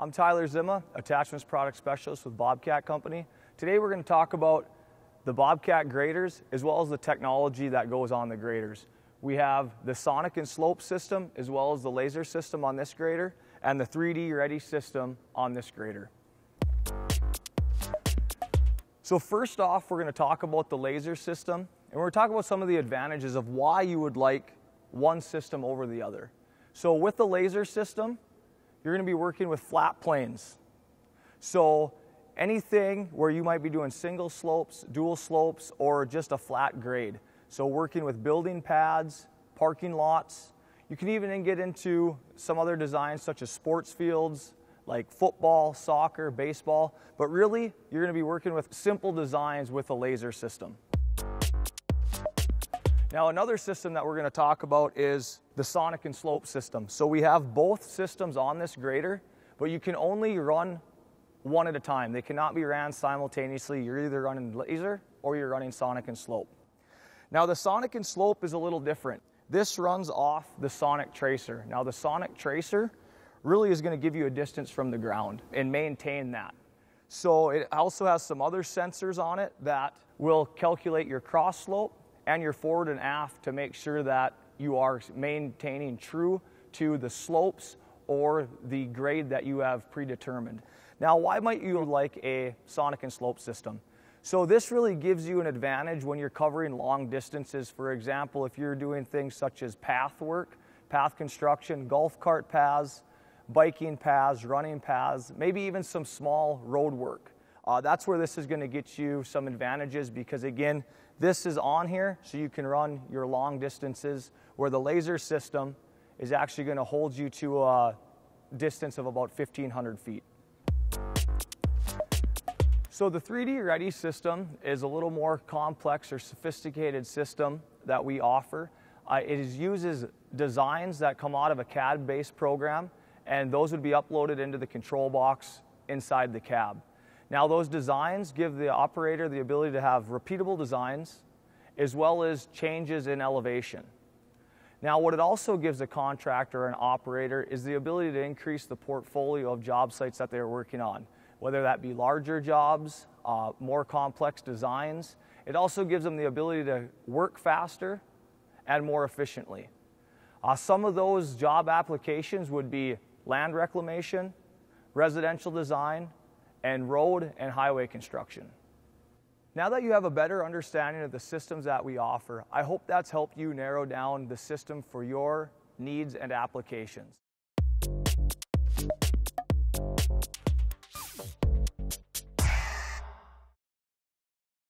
I'm Tyler Zima, Attachments Product Specialist with Bobcat Company. Today we're going to talk about the Bobcat graders as well as the technology that goes on the graders. We have the sonic and slope system as well as the laser system on this grader and the 3D ready system on this grader. So first off, we're going to talk about the laser system and we're going to talk about some of the advantages of why you would like one system over the other. So with the laser system, you're going to be working with flat planes. So anything where you might be doing single slopes, dual slopes, or just a flat grade. So working with building pads, parking lots. You can even get into some other designs such as sports fields, like football, soccer, baseball. But really, you're going to be working with simple designs with a laser system. Now another system that we're going to talk about is the sonic and slope system. So we have both systems on this grader, but you can only run one at a time. They cannot be ran simultaneously. You're either running laser or you're running sonic and slope. Now the sonic and slope is a little different. This runs off the sonic tracer. Now the sonic tracer really is going to give you a distance from the ground and maintain that. So it also has some other sensors on it that will calculate your cross slope and your forward and aft to make sure that you are maintaining true to the slopes or the grade that you have predetermined. Now, why might you like a sonic and slope system? So this really gives you an advantage when you're covering long distances. For example, if you're doing things such as path work, path construction, golf cart paths, biking paths, running paths, maybe even some small road work. Uh, that's where this is going to get you some advantages because again, this is on here so you can run your long distances where the laser system is actually going to hold you to a distance of about 1500 feet. So the 3D Ready system is a little more complex or sophisticated system that we offer. Uh, it uses designs that come out of a CAD-based program and those would be uploaded into the control box inside the cab. Now those designs give the operator the ability to have repeatable designs as well as changes in elevation. Now what it also gives a contractor or an operator is the ability to increase the portfolio of job sites that they're working on, whether that be larger jobs, uh, more complex designs. It also gives them the ability to work faster and more efficiently. Uh, some of those job applications would be land reclamation, residential design, and road and highway construction. Now that you have a better understanding of the systems that we offer, I hope that's helped you narrow down the system for your needs and applications.